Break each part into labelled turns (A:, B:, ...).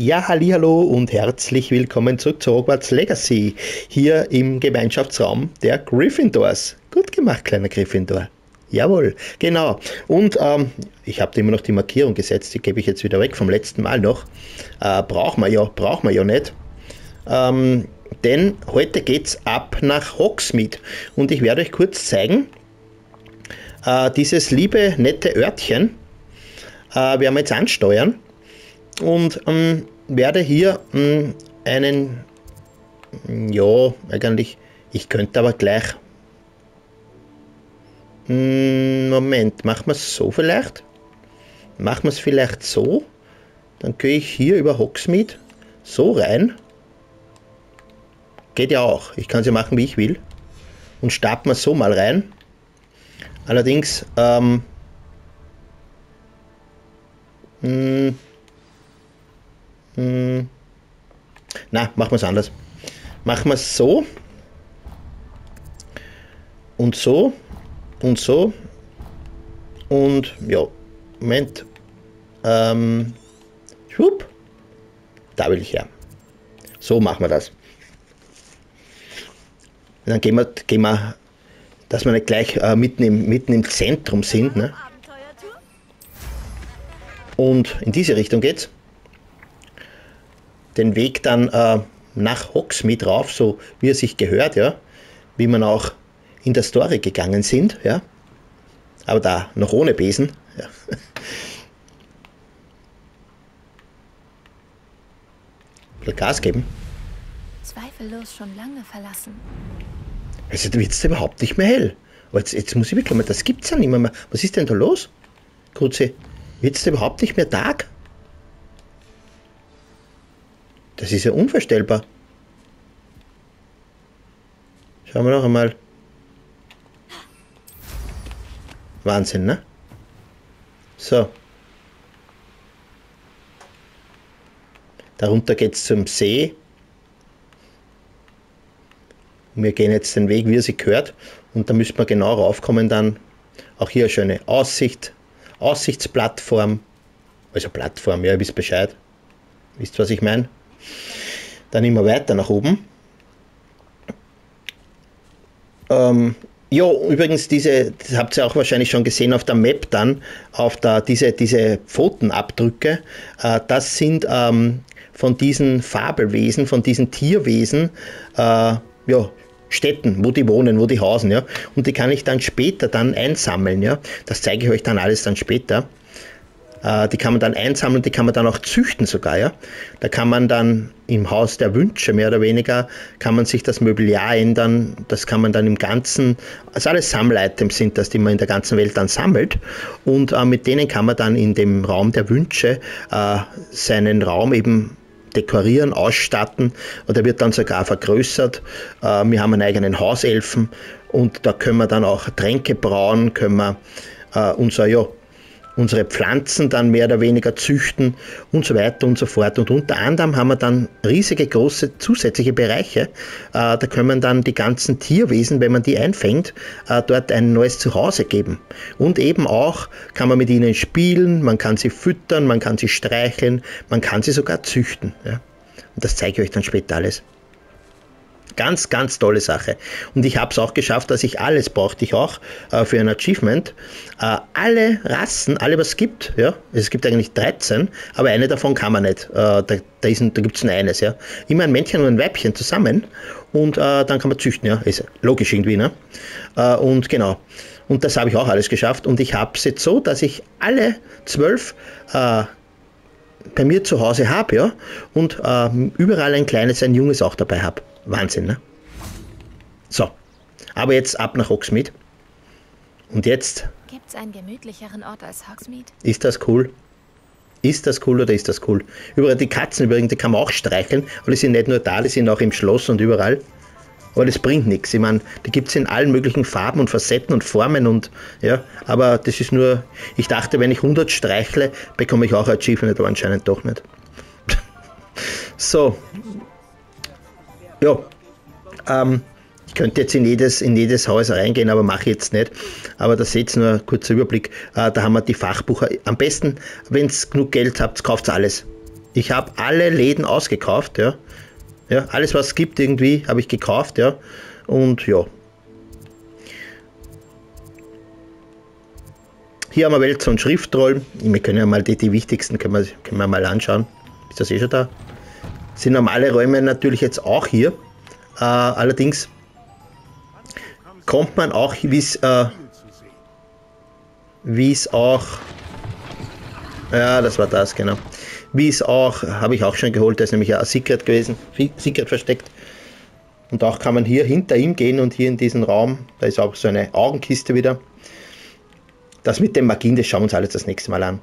A: Ja, hallo und herzlich willkommen zurück zu Hogwarts Legacy, hier im Gemeinschaftsraum der Gryffindors. Gut gemacht, kleiner Gryffindor. Jawohl, genau. Und ähm, ich habe immer noch die Markierung gesetzt, die gebe ich jetzt wieder weg vom letzten Mal noch. Äh, brauchen wir ja, brauchen wir ja nicht. Ähm, denn heute geht's ab nach Hogsmeade und ich werde euch kurz zeigen, äh, dieses liebe, nette Örtchen äh, werden wir jetzt ansteuern und ähm, werde hier ähm, einen, ja, eigentlich, ich könnte aber gleich, hm, Moment, machen wir es so vielleicht? Machen wir es vielleicht so? Dann gehe ich hier über Hogsmeade so rein. Geht ja auch. Ich kann es ja machen, wie ich will. Und starten wir so mal rein. Allerdings, ähm, mh, hm. Na, machen wir es anders. Machen wir es so und so und so und ja, Moment. Ähm, schwupp. Da will ich her. So machen wir das. Und dann gehen wir, gehen wir, dass wir nicht gleich äh, mitten, im, mitten im Zentrum sind. Ne? Und in diese Richtung geht's den Weg dann äh, nach Hogsmeade rauf, so wie es sich gehört, ja, wie man auch in der Story gegangen sind, ja, aber da noch ohne Besen. Ja. Gas geben.
B: Zweifellos schon lange verlassen.
A: Also wird es überhaupt nicht mehr hell. Aber jetzt, jetzt muss ich wirklich mal, das gibt's ja nicht mehr. Was ist denn da los? Kurze, wird es überhaupt nicht mehr Tag? Das ist ja unvorstellbar. Schauen wir noch einmal. Wahnsinn, ne? So. Darunter geht es zum See. Wir gehen jetzt den Weg, wie er sich gehört. Und da müssen wir genau raufkommen dann. Auch hier eine schöne Aussicht. Aussichtsplattform. Also Plattform, ja, ihr wisst Bescheid. Wisst, was ich meine? Dann immer weiter nach oben. Ähm, ja, übrigens, diese, das habt ihr auch wahrscheinlich schon gesehen auf der Map dann, auf der, diese, diese Pfotenabdrücke, äh, das sind ähm, von diesen Fabelwesen, von diesen Tierwesen, äh, ja, Städten, wo die wohnen, wo die hausen, ja. Und die kann ich dann später dann einsammeln, ja. Das zeige ich euch dann alles dann später. Äh, die kann man dann einsammeln, die kann man dann auch züchten sogar. Ja? Da kann man dann im Haus der Wünsche mehr oder weniger, kann man sich das Mobiliar ändern, das kann man dann im Ganzen, also alles Sammelitems sind das, die man in der ganzen Welt dann sammelt und äh, mit denen kann man dann in dem Raum der Wünsche äh, seinen Raum eben dekorieren, ausstatten und er wird dann sogar vergrößert. Äh, wir haben einen eigenen Hauselfen und da können wir dann auch Tränke brauen, können wir äh, unser, ja, unsere Pflanzen dann mehr oder weniger züchten und so weiter und so fort. Und unter anderem haben wir dann riesige große zusätzliche Bereiche. Äh, da können dann die ganzen Tierwesen, wenn man die einfängt, äh, dort ein neues Zuhause geben. Und eben auch kann man mit ihnen spielen, man kann sie füttern, man kann sie streicheln, man kann sie sogar züchten. Und das zeige ich euch dann später alles. Ganz, ganz tolle Sache. Und ich habe es auch geschafft, dass ich alles brauchte ich auch äh, für ein Achievement. Äh, alle Rassen, alle was es gibt, ja, es gibt eigentlich 13, aber eine davon kann man nicht. Äh, da da, da gibt es nur eines, ja. Immer ein Männchen und ein Weibchen zusammen und äh, dann kann man züchten, ja. Ist logisch irgendwie, ne? Äh, und genau. Und das habe ich auch alles geschafft. Und ich habe es jetzt so, dass ich alle zwölf äh, bei mir zu Hause habe, ja, und überall ein kleines, ein junges auch dabei habe. Wahnsinn, ne? So, aber jetzt ab nach Hogsmeade. Und jetzt.
B: Gibt's einen gemütlicheren Ort als Hogsmeade?
A: Ist das cool? Ist das cool oder ist das cool? Überall die Katzen übrigens, die kann man auch streicheln, aber die sind nicht nur da, die sind auch im Schloss und überall. Aber das bringt nichts. Ich meine, die gibt es in allen möglichen Farben und Facetten und Formen und ja, aber das ist nur, ich dachte, wenn ich 100 streichle, bekomme ich auch ein Achievement, aber anscheinend doch nicht. so, ja, ähm, ich könnte jetzt in jedes, in jedes Haus reingehen, aber mache ich jetzt nicht. Aber da seht ihr nur ein kurzer Überblick. Äh, da haben wir die Fachbücher. Am besten, wenn ihr genug Geld habt, kauft alles. Ich habe alle Läden ausgekauft, ja. Ja, alles was es gibt irgendwie, habe ich gekauft, ja. Und ja. Hier haben wir Wälzer und Schriftrollen. Wir können ja mal die, die wichtigsten können wir, können wir mal anschauen. Ist das eh schon da? Sind normale Räume natürlich jetzt auch hier. Äh, allerdings kommt man auch, wie es äh, wie es auch ja, das war das, genau. Wie es auch, habe ich auch schon geholt, da ist nämlich ein Secret gewesen, Secret versteckt. Und auch kann man hier hinter ihm gehen und hier in diesen Raum, da ist auch so eine Augenkiste wieder. Das mit den Magien, das schauen wir uns alles das nächste Mal an.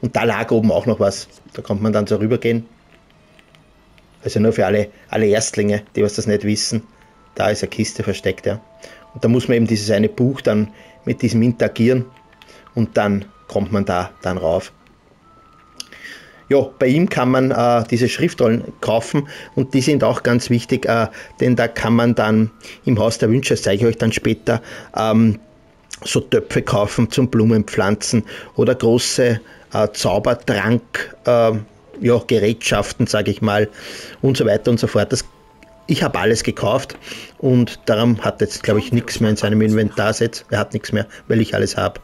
A: Und da lag oben auch noch was. Da kommt man dann so rübergehen. Also nur für alle, alle Erstlinge, die was das nicht wissen. Da ist eine Kiste versteckt, ja. Und da muss man eben dieses eine Buch dann mit diesem interagieren und dann kommt man da dann rauf. Ja, bei ihm kann man äh, diese Schriftrollen kaufen und die sind auch ganz wichtig, äh, denn da kann man dann im Haus der Wünsche, das zeige ich euch dann später, ähm, so Töpfe kaufen zum Blumenpflanzen oder große äh, Zaubertrank, äh, ja, Gerätschaften, sage ich mal, und so weiter und so fort. Das, ich habe alles gekauft und darum hat jetzt, glaube ich, nichts mehr in seinem Inventar jetzt. Er hat nichts mehr, weil ich alles habe.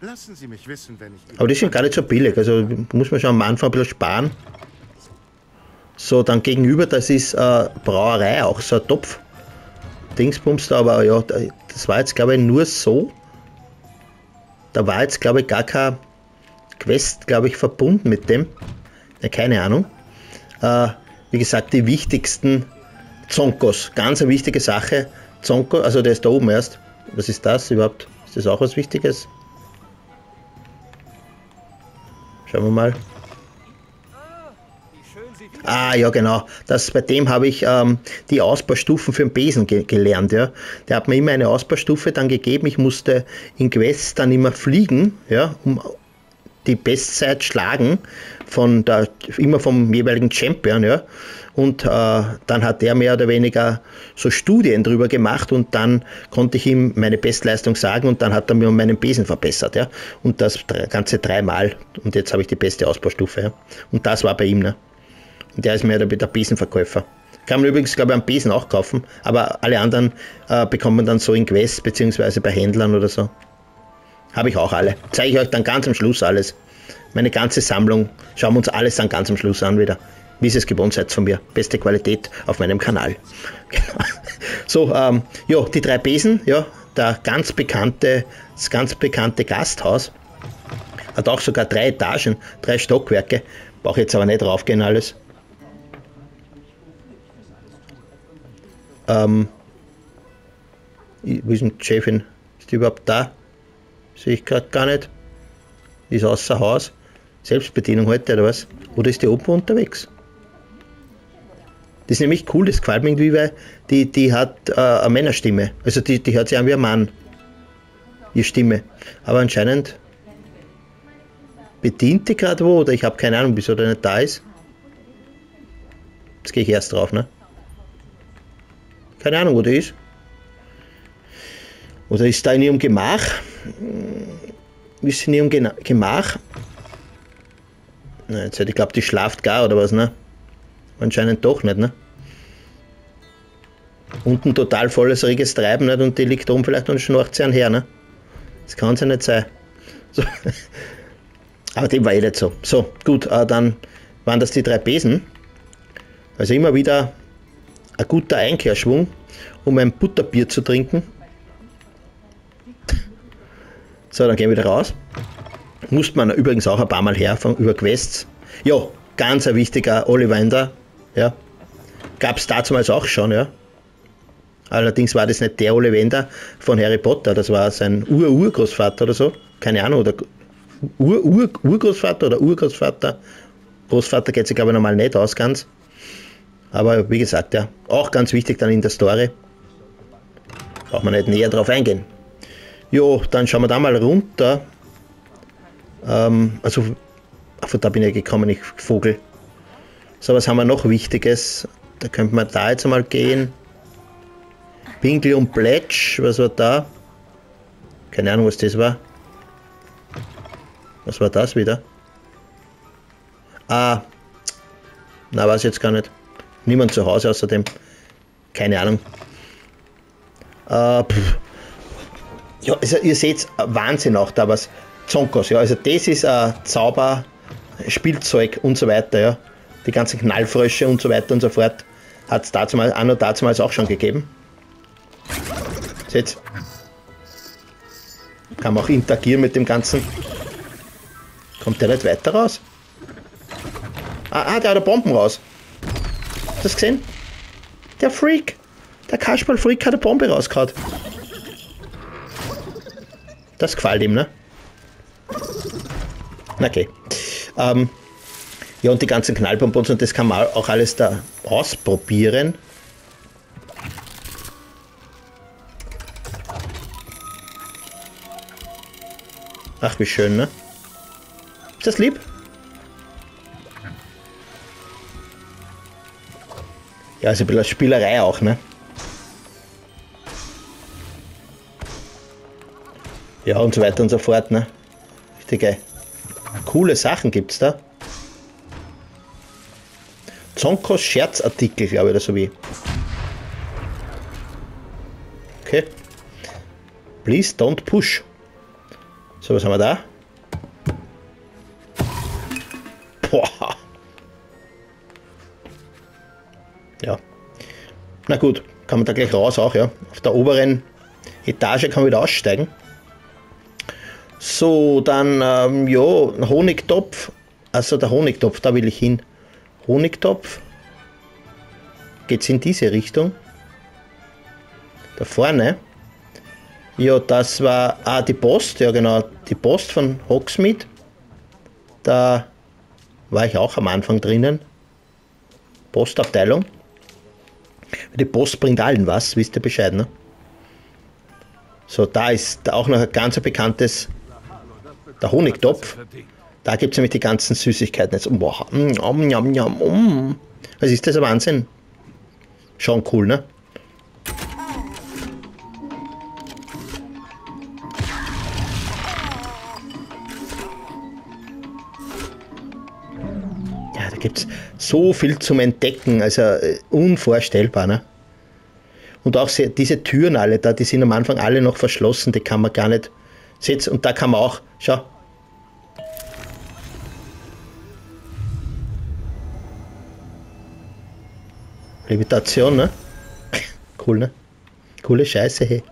A: Lassen Sie mich wissen, wenn ich. Aber die sind gar nicht so billig, also muss man schon am Anfang ein bisschen sparen. So, dann gegenüber, das ist äh, Brauerei, auch so ein Topf. Dingsbums da, aber ja, das war jetzt glaube ich nur so. Da war jetzt glaube ich gar kein Quest, glaube ich, verbunden mit dem. Ja, keine Ahnung. Äh, wie gesagt, die wichtigsten Zonkos, ganz eine wichtige Sache. Zonko, also der ist da oben erst. Was ist das überhaupt? Ist das auch was Wichtiges? Schauen wir mal. Ah, ja, genau. Das, bei dem habe ich ähm, die Ausbaustufen für den Besen ge gelernt. Ja. Der hat mir immer eine Ausbaustufe dann gegeben. Ich musste in Quest dann immer fliegen, ja, um die Bestzeit schlagen, von der, immer vom jeweiligen Champion. Ja. Und äh, dann hat er mehr oder weniger so Studien drüber gemacht und dann konnte ich ihm meine Bestleistung sagen und dann hat er mir meinen Besen verbessert. Ja? Und das ganze dreimal. Und jetzt habe ich die beste Ausbaustufe. Ja? Und das war bei ihm. Ne? Und der ist mehr oder weniger der Besenverkäufer. Kann man übrigens, glaube ich, am Besen auch kaufen, aber alle anderen äh, bekommt man dann so in Quest beziehungsweise bei Händlern oder so. Habe ich auch alle. Zeige ich euch dann ganz am Schluss alles. Meine ganze Sammlung. Schauen wir uns alles dann ganz am Schluss an wieder wie ihr es gewohnt seid von mir. Beste Qualität auf meinem Kanal. so, ähm, ja, die drei Besen, ja, der ganz bekannte, das ganz bekannte Gasthaus. Hat auch sogar drei Etagen, drei Stockwerke. Brauche jetzt aber nicht raufgehen alles. Ähm, wo ist denn die Chefin? Ist die überhaupt da? Sehe ich gerade gar nicht. Ist außer Haus. Selbstbedienung heute oder was? Oder ist die oben unterwegs? Das ist nämlich cool, das gefällt mir irgendwie, weil die, die hat äh, eine Männerstimme. Also die, die hört sich an wie ein Mann. Ihre Stimme. Aber anscheinend bedient die gerade wo oder ich habe keine Ahnung, wieso der nicht da ist. Jetzt gehe ich erst drauf, ne? Keine Ahnung, wo der ist. Oder ist da in ihrem Gemach? Ist sie in ihrem Gemach? Na, jetzt hätte ich glaube, die schlaft gar oder was, ne? Anscheinend doch nicht, ne? Unten total volles reges Treiben nicht? und die liegt oben vielleicht und schnurrt sie her, ne? Das kann es ja nicht sein. So. Aber dem war eh nicht so. So, gut, äh, dann waren das die drei Besen. Also immer wieder ein guter Einkehrschwung, um ein Butterbier zu trinken. So, dann gehen wir wieder raus. Musste man übrigens auch ein paar Mal her von, über Quests. Ja, ganz ein wichtiger Ollivander, ja. Gab es damals auch schon, ja. Allerdings war das nicht der Ollivander von Harry Potter, das war sein Ur-Urgroßvater oder so. Keine Ahnung, oder Ur-Urgroßvater -Ur oder Urgroßvater. Großvater geht sich, glaube ich, normal nicht aus ganz. Aber wie gesagt, ja, auch ganz wichtig dann in der Story. Braucht man nicht näher drauf eingehen. Jo, dann schauen wir da mal runter. Ähm, also, von da bin ich gekommen, ich Vogel. So, was haben wir noch Wichtiges? Da könnte man da jetzt mal gehen. Pinkel und Pledge, was war da? Keine Ahnung, was das war. Was war das wieder? Ah. Na, weiß ich jetzt gar nicht. Niemand zu Hause außerdem. Keine Ahnung. Äh, ja, also ihr seht Wahnsinn auch da was. Zonkos, ja. Also das ist ein äh, Zauber, Spielzeug und so weiter, ja. Die ganzen Knallfrösche und so weiter und so fort hat es damals, anno damals auch schon gegeben. Seht Kann man auch interagieren mit dem Ganzen. Kommt der nicht weiter raus? Ah, ah der hat Bomben raus. Hast du das gesehen? Der Freak. Der Kasperl-Freak hat eine Bombe rausgehauen. Das gefällt ihm, ne? Okay. Ähm, ja, und die ganzen Knallbonbons und das kann man auch alles da ausprobieren. Ach, wie schön, ne? Ist das lieb? Ja, also ein bisschen Spielerei auch, ne? Ja, und so weiter und so fort, ne? Richtige coole Sachen gibt's da. Zonkos Scherzartikel, glaube ich, oder so wie. Okay. Please don't push. So, was haben wir da? Na gut, kann man da gleich raus auch, ja. Auf der oberen Etage kann man wieder aussteigen. So, dann, ähm, ja, Honigtopf. Also der Honigtopf, da will ich hin. Honigtopf. Geht es in diese Richtung? Da vorne. Ja, das war ah, die Post, ja genau, die Post von Hogsmeade. Da war ich auch am Anfang drinnen. Postabteilung. Die Post bringt allen was, wisst ihr Bescheid, ne? So, da ist auch noch ein ganz bekanntes, der Honigtopf. Da gibt es nämlich die ganzen Süßigkeiten. Jetzt, boah, mm, njam, njam, mm. Was ist das? Ein Wahnsinn. Schon cool, ne? Ja, da gibt es so viel zum Entdecken, also äh, unvorstellbar, ne? Und auch diese Türen alle da, die sind am Anfang alle noch verschlossen, die kann man gar nicht setzen. Und da kann man auch, schau, Levitation, ne? Cool, ne? Coole Scheiße, hey.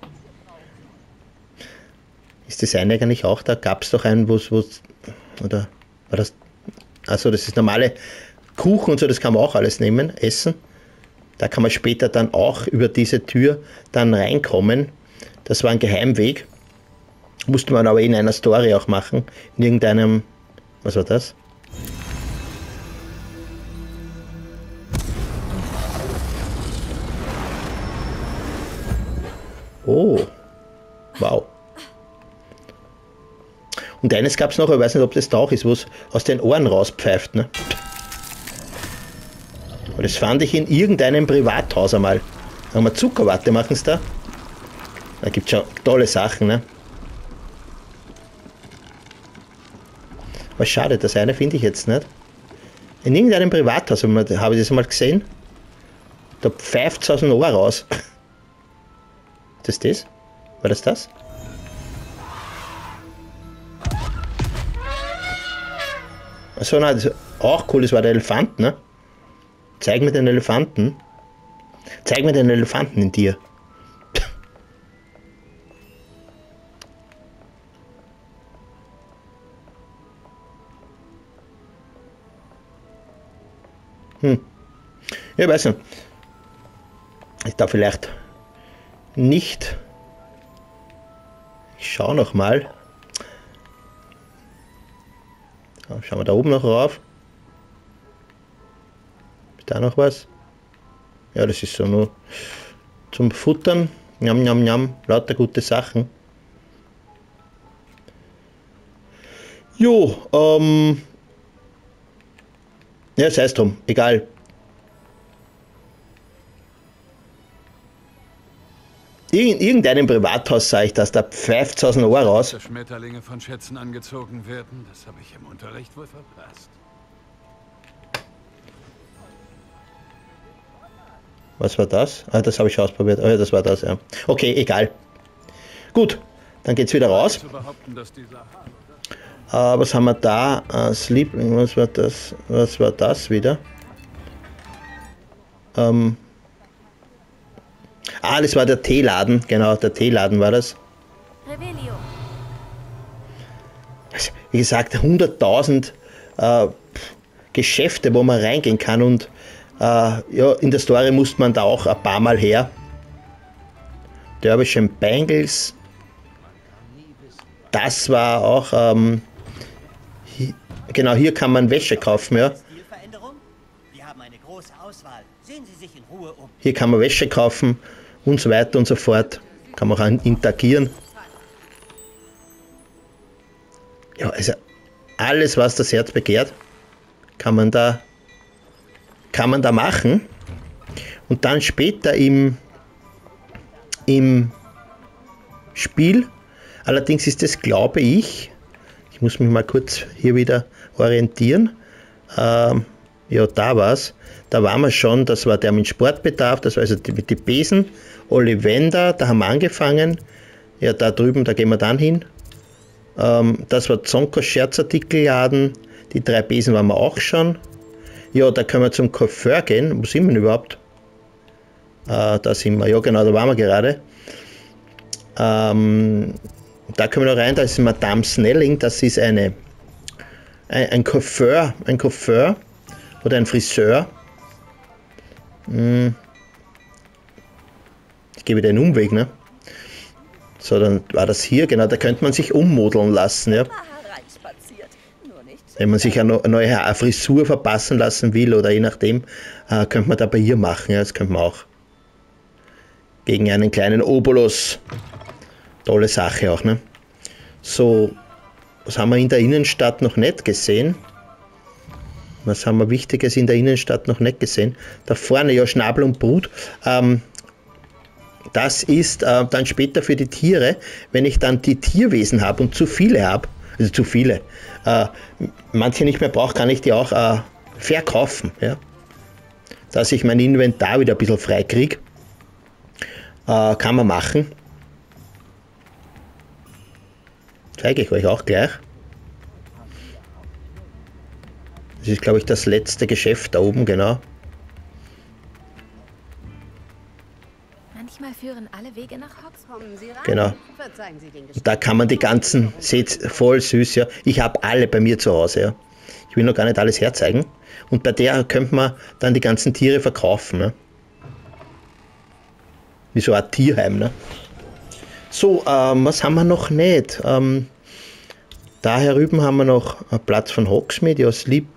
A: Ist das eine eigentlich auch da? Gab es doch einen, wo es, oder war das, also das ist normale Kuchen und so, das kann man auch alles nehmen, essen. Da kann man später dann auch über diese Tür dann reinkommen. Das war ein Geheimweg. Musste man aber in einer Story auch machen. In irgendeinem, was war das? Oh, wow. Und eines gab es noch, ich weiß nicht, ob das da auch ist, wo es aus den Ohren rauspfeift. Ne? Und das fand ich in irgendeinem Privathaus einmal. Da haben wir Zuckerwatte, machen sie da. Da gibt es schon tolle Sachen. Ne? Was schade, das eine finde ich jetzt nicht. In irgendeinem Privathaus habe ich das mal gesehen. Da pfeift es aus dem Ohr raus. Das ist das? War das das? Achso, nein, das auch cool, das war der Elefant, ne? Zeig mir den Elefanten. Zeig mir den Elefanten in dir. Hm. Ja, weiß nicht. Ich da vielleicht nicht. Ich schaue noch mal. Schauen wir da oben noch rauf. Da noch was? Ja, das ist so nur zum Futtern. Njam, njam, njam. Lauter gute Sachen. Jo, ähm. Ja, sei es drum. Egal. in irgendeinem Privathaus sah ich das, da pfeift es aus dem Ohr raus.
C: Schmetterlinge von Schätzen angezogen werden, das habe ich im Unterricht wohl verpasst.
A: Was war das? Ah, das habe ich ausprobiert. Oh ja, das war das, ja. Okay, egal. Gut, dann geht's wieder raus. Äh, was haben wir da? Äh, Sleeping, was war das? Was war das wieder? Ähm. Ah, das war der Teeladen, genau, der Teeladen war das. Also, wie gesagt, 100.000 äh, Geschäfte, wo man reingehen kann und ja, in der Story musste man da auch ein paar Mal her. Derbyshire Bangles, das war auch, ähm, hi- genau hier kann man Wäsche kaufen, ja. Hier kann man Wäsche kaufen und so weiter und so fort. Kann man auch interagieren. Ja, also alles, was das Herz begehrt, kann man da, kann man da machen. Und dann später im, im Spiel, allerdings ist es, glaube ich, ich muss mich mal kurz hier wieder orientieren. Ähm, ja, da war's. Da waren wir schon, das war der mit Sportbedarf, das war also die, mit die Besen, Ollivander, da haben wir angefangen. Ja, da drüben, da gehen wir dann hin. Ähm, das war Zonkos Scherzartikelladen, die drei Besen waren wir auch schon. Ja, da können wir zum Coiffeur gehen. Wo sind wir überhaupt? Äh, da sind wir, ja genau, da waren wir gerade. Ähm, da können wir noch rein, da ist Madame Snelling, das ist eine, ein, ein Coiffeur, ein Coiffeur oder ein Friseur. Hm. Ich gebe den Umweg, ne? So, dann war das hier, genau, da könnte man sich ummodeln lassen, ja. Wenn man sich eine neue Frisur verpassen lassen will oder je nachdem, äh, könnte man da bei ihr machen, das könnte man auch. Gegen einen kleinen Obolus. Tolle Sache auch, ne? So, was haben wir in der Innenstadt noch nicht gesehen? Was haben wir Wichtiges in der Innenstadt noch nicht gesehen? Da vorne, ja, Schnabel und Brut. Ähm, das ist äh, dann später für die Tiere, wenn ich dann die Tierwesen habe und zu viele habe, also zu viele, äh, manche nicht mehr brauche, kann ich die auch äh, verkaufen. Ja? Dass ich mein Inventar wieder ein bisschen frei kriege, äh, kann man machen. Zeige ich euch auch gleich. Das ist, glaube ich, das letzte Geschäft da oben, genau.
B: Führen alle Wege nach Hogsmeade.
D: kommen Sie rein.
A: Genau.
D: Verzeihen Sie den
A: Da kann man die ganzen, seht voll süß, ja. Ich habe alle bei mir zu Hause, ja. Ich will noch gar nicht alles herzeigen. Und bei der könnte man dann die ganzen Tiere verkaufen, ne? Wie so ein Tierheim, ne? So, ähm, was haben wir noch nicht? Ähm, da herüben haben wir noch einen Platz von Hogsmeade, ja, Liebe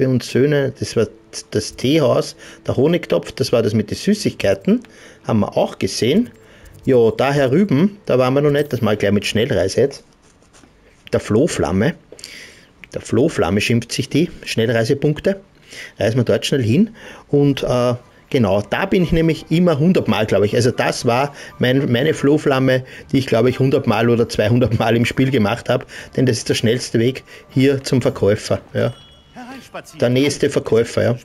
A: und Söhne, das war das Teehaus, der Honigtopf, das war das mit den Süßigkeiten, haben wir auch gesehen. Ja, da herüben, da waren wir noch nicht, das mal gleich mit Schnellreise jetzt. Der Flohflamme. Der Flohflamme schimpft sich die, Schnellreisepunkte. Reisen wir dort schnell hin. Und äh, genau, da bin ich nämlich immer 100 Mal, glaube ich. Also das war mein, meine Flohflamme, die ich, glaube ich, 100 Mal oder 200 Mal im Spiel gemacht habe. Denn das ist der schnellste Weg hier zum Verkäufer. Ja. Der nächste Verkäufer, ja.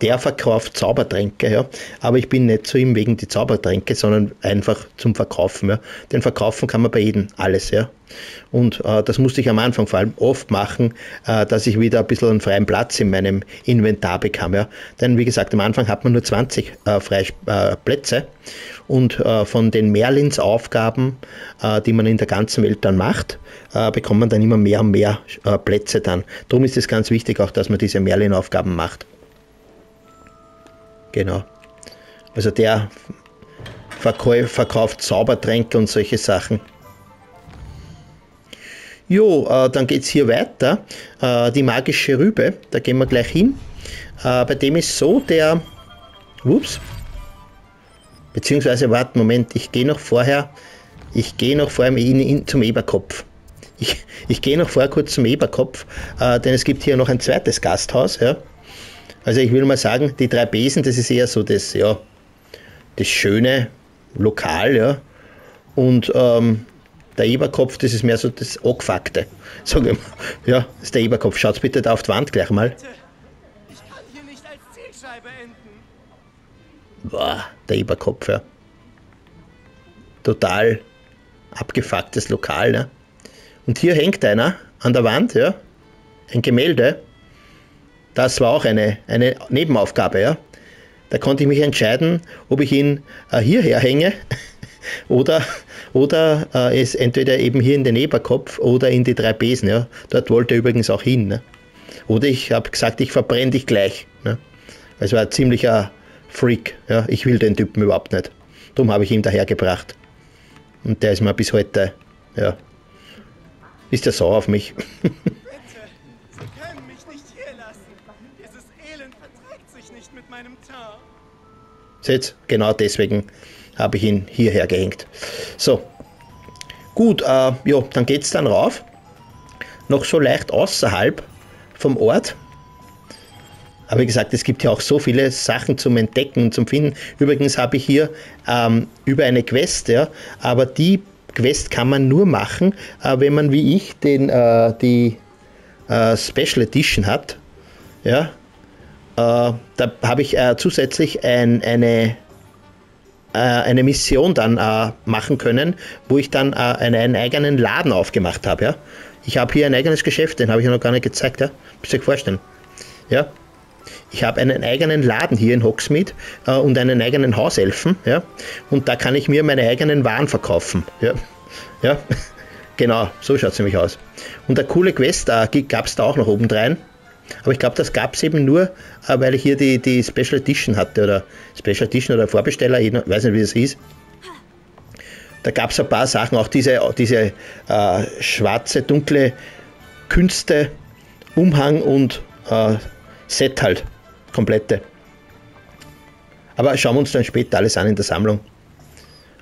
A: Der verkauft Zaubertränke, ja. Aber ich bin nicht zu ihm wegen die Zaubertränke, sondern einfach zum Verkaufen, ja. Den verkaufen kann man bei jedem alles, ja. Und äh, das musste ich am Anfang vor allem oft machen, äh, dass ich wieder ein bisschen einen freien Platz in meinem Inventar bekam, ja. Denn wie gesagt, am Anfang hat man nur 20 äh, freie äh, Plätze und äh, von den Merlins-Aufgaben, äh, die man in der ganzen Welt dann macht, äh, bekommt man dann immer mehr und mehr Plätze dann. Darum ist es ganz wichtig auch, dass man diese Merlin-Aufgaben macht. Genau. Also der verkäu- verkauft Zaubertränke und solche Sachen. Jo, äh, dann geht es hier weiter. Äh, die magische Rübe, da gehen wir gleich hin. Äh, bei dem ist so, der. Ups. Beziehungsweise, warte, Moment, ich gehe noch vorher. Ich gehe noch vorher in, in, zum Eberkopf. Ich, ich gehe noch vorher kurz zum Eberkopf, äh, denn es gibt hier noch ein zweites Gasthaus. Ja. Also ich will mal sagen, die drei Besen, das ist eher so das, ja, das Schöne, Lokal, ja. Und ähm, der Eberkopf, das ist mehr so das Angefuckte. Sag ich mal. Ja, das ist der Eberkopf. Schaut bitte da auf die Wand gleich mal.
E: Ich kann hier nicht als Zielscheibe enden.
A: Boah, der Eberkopf, ja. Total abgefucktes Lokal, ne? Und hier hängt einer an der Wand, ja. Ein Gemälde. Das war auch eine, eine Nebenaufgabe, ja. Da konnte ich mich entscheiden, ob ich ihn äh, hierher hänge oder, oder äh, es entweder eben hier in den Eberkopf oder in die drei Besen, ja. Dort wollte er übrigens auch hin, ne? Oder ich habe gesagt, ich verbrenne dich gleich. Ne? Es war ein ziemlicher Freak. Ja? Ich will den Typen überhaupt nicht. Darum habe ich ihn dahergebracht. Und der ist mir bis heute, ja, ist der sauer auf mich.
E: Bitte, Sie können mich nicht hier lassen. Dieses Elend verträgt sich nicht mit meinem Teint.
A: Seht, genau deswegen habe ich ihn hierher gehängt. So, gut, äh, ja, dann geht es dann rauf. Noch so leicht außerhalb vom Ort. Aber wie gesagt, es gibt ja auch so viele Sachen zum Entdecken, zum Finden. Übrigens habe ich hier ähm, über eine Quest, ja, aber die Quest kann man nur machen, äh, wenn man wie ich den, äh, die äh, Special Edition hat. Ja, äh, da habe ich äh, zusätzlich ein, eine, äh, eine Mission dann äh, machen können, wo ich dann äh, einen, einen eigenen Laden aufgemacht habe. Ja? Ich habe hier ein eigenes Geschäft, den habe ich noch gar nicht gezeigt. Ja? Müsst ihr euch vorstellen. Ja? Ich habe einen eigenen Laden hier in Hogsmeade äh, und einen eigenen Hauselfen. Ja? Und da kann ich mir meine eigenen Waren verkaufen. Ja? Ja? genau, so schaut es nämlich aus. Und eine coole Quest äh, gab es da auch noch obendrein. Aber ich glaube, das gab es eben nur, äh, weil ich hier die, die Special Edition hatte oder Special Edition oder Vorbesteller, ich weiß nicht, wie es hieß. Da gab es ein paar Sachen, auch diese, diese äh, schwarze, dunkle Künste, Umhang und äh, Set halt, komplette. Aber schauen wir uns dann später alles an in der Sammlung.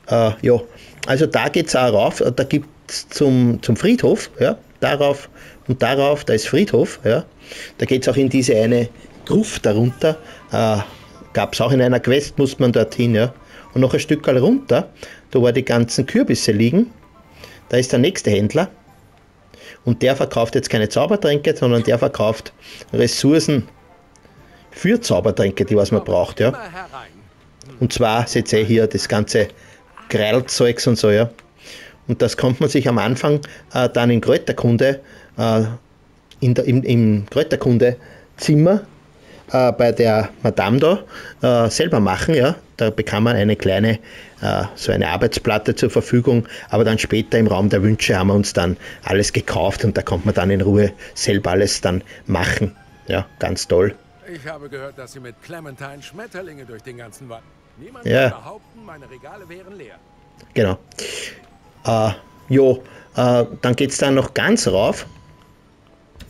A: Äh, ja, also da geht es auch rauf, da gibt es zum, zum Friedhof, ja, darauf und darauf, da ist Friedhof, ja. Da geht es auch in diese eine Gruft darunter, äh, gab es auch in einer Quest, muss man dorthin, ja. Und noch ein Stück runter, da wo die ganzen Kürbisse liegen, da ist der nächste Händler. Und der verkauft jetzt keine Zaubertränke, sondern der verkauft Ressourcen für Zaubertränke, die was man braucht, ja. Und zwar seht ihr hier das ganze Kreilzeugs und so, ja. Und das kommt man sich am Anfang äh, dann in Kräuterkunde, äh, in der, im, im Kräuterkunde-Zimmer äh, bei der Madame da äh, selber machen, ja. Da bekam man eine kleine, äh, so eine Arbeitsplatte zur Verfügung, aber dann später im Raum der Wünsche haben wir uns dann alles gekauft und da kommt man dann in Ruhe selber alles dann machen. Ja, ganz toll.
C: Ich habe gehört, dass Sie mit Clementine Schmetterlinge durch den ganzen Wald. Niemand
A: Ja.
C: kann behaupten, meine Regale wären leer.
A: Genau. Äh, jo, äh, dann geht es dann noch ganz rauf.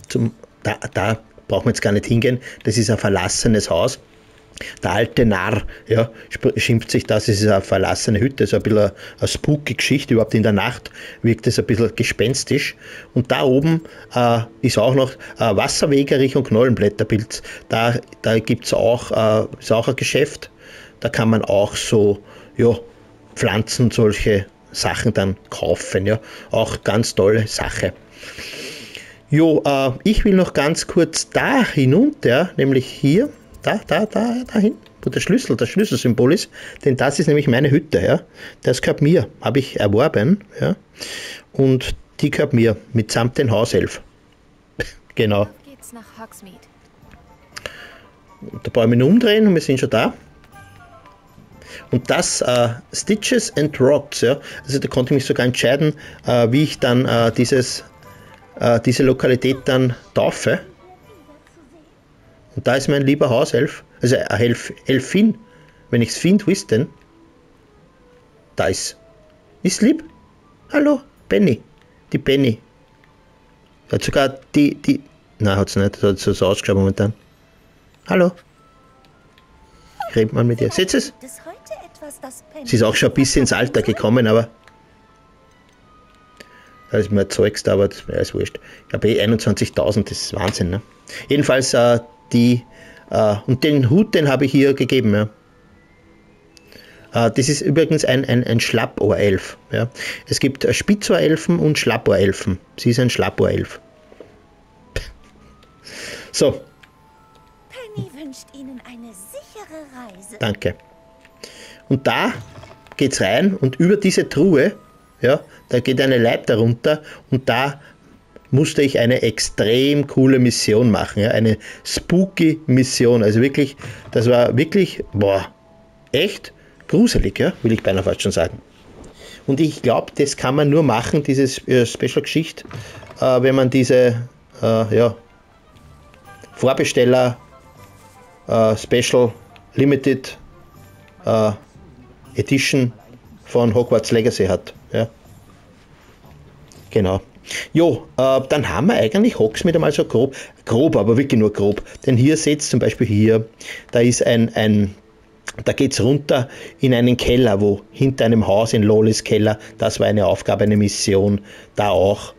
A: Zum, da, da brauchen wir jetzt gar nicht hingehen. Das ist ein verlassenes Haus. Der alte Narr, ja, schimpft sich das, es ist eine verlassene Hütte, so ein bisschen eine, eine spooky Geschichte, überhaupt in der Nacht wirkt es ein bisschen gespenstisch. Und da oben äh, ist auch noch äh, Wasserwegerich und Knollenblätterpilz. Da, da gibt es auch, äh, auch ein Geschäft, da kann man auch so, ja, Pflanzen, solche Sachen dann kaufen, ja, auch ganz tolle Sache. Jo, äh, ich will noch ganz kurz da hinunter, nämlich hier, da, da, da, dahin, wo der Schlüssel, das Schlüsselsymbol ist, denn das ist nämlich meine Hütte, ja. Das gehört mir, habe ich erworben, ja. Und die gehört mir, mitsamt den Hauself. genau.
B: Auf geht's nach Hogsmeade.
A: Da brauche ich mich umdrehen und wir sind schon da. Und das äh, Stitches and Rocks, ja. Also da konnte ich mich sogar entscheiden, äh, wie ich dann äh, dieses, äh, diese Lokalität dann taufe. Und da ist mein lieber Hauself, also Elf, Elfin, wenn ich es finde, wo ist denn? Da ist. Ist lieb? Hallo, Benny. Die Benny. Hat sogar die, die. Nein, hat sie nicht, hat sie so ausgeschaut momentan. Hallo. Ich rede mal mit ihr. Seht ihr es?
D: Es das Penny
A: Sie ist auch schon ein bisschen ins Alter gekommen, aber. Da ist mir Zeugs da, aber das ist mir alles wurscht. Ich habe eh 21.000, das ist Wahnsinn, ne? Jedenfalls, äh, die. Äh, und den Hut, den habe ich ihr gegeben, ja. Äh, das ist übrigens ein, ein, ein Schlappohrelf. Ja. Es gibt Spitzohrelfen und Schlappohrelfen. Sie ist ein Schlappohrelf. So,
D: Penny wünscht Ihnen eine sichere Reise.
A: danke. Und da geht's rein und über diese Truhe, ja, da geht eine Leiter runter und da musste ich eine extrem coole Mission machen, ja, eine spooky Mission. Also wirklich, das war wirklich, boah, echt gruselig, ja, will ich beinahe fast schon sagen. Und ich glaube, das kann man nur machen, diese äh, Special-Geschichte, äh, wenn man diese äh, ja, Vorbesteller äh, Special Limited äh, Edition von Hogwarts Legacy hat. Ja. Genau. Jo, äh, dann haben wir eigentlich Hogsmeade einmal so grob, grob, aber wirklich nur grob. Denn hier seht ihr zum Beispiel hier, da ist ein, ein da geht es runter in einen Keller, wo hinter einem Haus in Lolis Keller, das war eine Aufgabe, eine Mission, da auch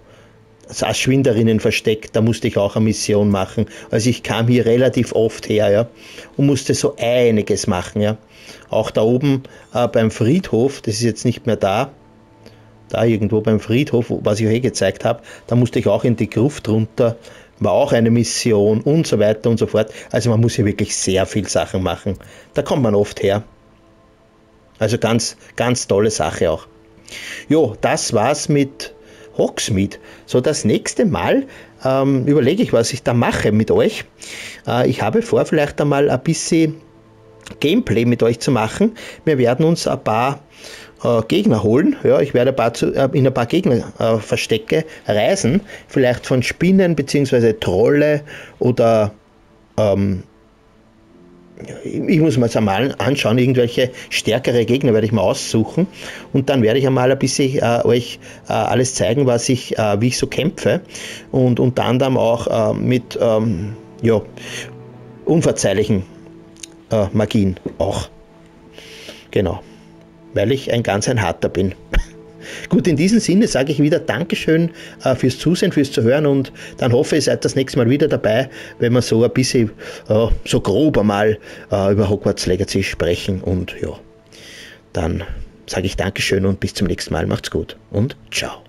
A: als Schwinderinnen versteckt, da musste ich auch eine Mission machen. Also ich kam hier relativ oft her, ja, und musste so einiges machen, ja. Auch da oben äh, beim Friedhof, das ist jetzt nicht mehr da, da irgendwo beim Friedhof, was ich euch eh gezeigt habe, da musste ich auch in die Gruft runter, war auch eine Mission und so weiter und so fort. Also man muss hier wirklich sehr viel Sachen machen. Da kommt man oft her. Also ganz, ganz tolle Sache auch. Jo, das war's mit Hogsmeade. So, das nächste Mal ähm, überlege ich, was ich da mache mit euch. Äh, ich habe vor, vielleicht einmal ein bisschen Gameplay mit euch zu machen. Wir werden uns ein paar äh, Gegner holen. Ja, ich werde ein paar zu, äh, in ein paar Gegnerverstecke äh, reisen. Vielleicht von Spinnen bzw. Trolle oder ähm, ich muss mir jetzt einmal anschauen, irgendwelche stärkere Gegner werde ich mal aussuchen und dann werde ich einmal ein bisschen äh, euch äh, alles zeigen, was ich, äh, wie ich so kämpfe und unter anderem auch äh, mit ähm, ja, unverzeihlichen äh, Magien auch. Genau, weil ich ein ganz ein harter bin. Gut, in diesem Sinne sage ich wieder Dankeschön äh, fürs Zusehen, fürs Zuhören und dann hoffe ich, seid das nächste Mal wieder dabei, wenn wir so ein bisschen, äh, so grob einmal äh, über Hogwarts Legacy sprechen und ja, dann sage ich Dankeschön und bis zum nächsten Mal. Macht's gut und ciao.